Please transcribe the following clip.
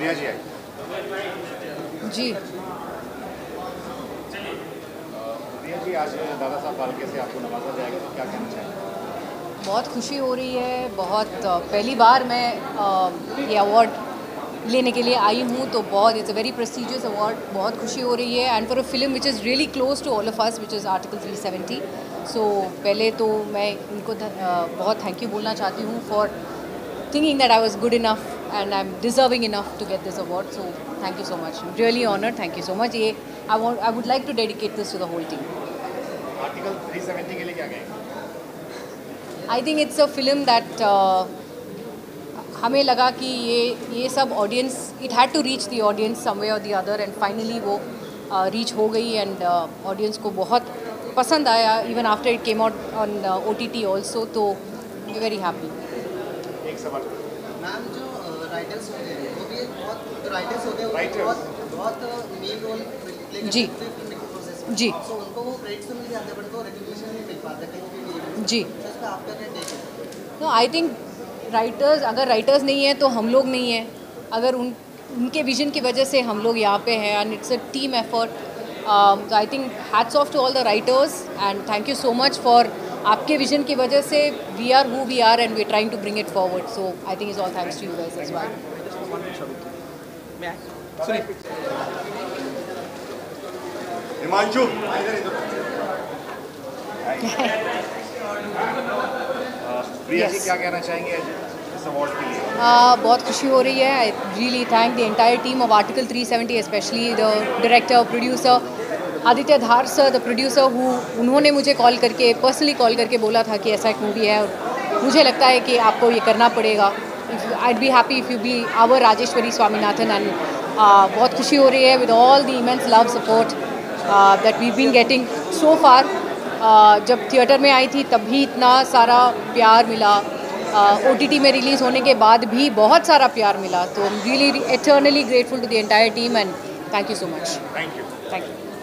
प्रिया जी आई जी। प्रिया जी आज दादा साहब फाल्के से आपको नवाजा जाएगा तो क्या कहना चाहेंगे? बहुत खुशी हो रही है बहुत पहली बार मैं ये अवार्ड लेने के लिए आई हूँ तो बहुत it's a very prestigious award बहुत खुशी हो रही है and for a film which is really close to all of us which is article 370 so पहले तो मैं इनको बहुत थैंक यू बोलना चाहती हूँ for thinking that I was good enough and I am deserving enough to get this award so thank you so much really honour thank you so much ये I want I would like to dedicate this to the whole team article 370 के लिए क्या कहेंगे? I think it's a film that हमें लगा कि ये ये सब audience it had to reach the audience someway और द अदर एंड फाइनली वो रीच हो गई एंड ऑडियंस को बहुत पसंद आया even after it came out on O T T also तो वेरी हैप्पी एक सवाल। मैम जो राइटर्स होते हैं वो भी बहुत राइटर्स होते हैं बहुत बहुत मेन रोल प्ले जी। हैं जी। सो उनको वो क्रेडिट तो मिल जाते हैं बट वो रिकग्निशन नहीं मिल पाता कहीं जी। तो आपका क्या टेक है? नो आई थिंक राइटर्स अगर राइटर्स नहीं है तो हम लोग नहीं हैं। अगर उन उनके विजन की वजह से हम लोग यहाँ पे हैं and it's a team effort तो I think hats off to all the writers and thank you so much for आपके विजन की वजह से we are who we are and we trying to bring it forward so I think is all thanks to you guys as well Himanshu इधर इधर प्रिया जी क्या कहना चाहेंगे इस अवार्ड के लिए Uh, बहुत खुशी हो रही है. I really thank the entire team of article 370 specially the director producer Aditya Dhar sir the producer who उन्होंने मुझे कॉल करके पर्सनली कॉल करके बोला था कि ऐसा एक मूवी है और मुझे लगता है कि आपको ये करना पड़ेगा। I be happy if you be our Rajeshwari Swaminathan and बहुत खुशी हो रही है with all the immense love support that we been getting so far जब थिएटर में आई थी तब भी इतना सारा प्यार मिला। ओ टी टी में रिलीज़ होने के बाद भी बहुत सारा प्यार मिला। तो really eternally grateful to the entire team and thank you so much thank you thank you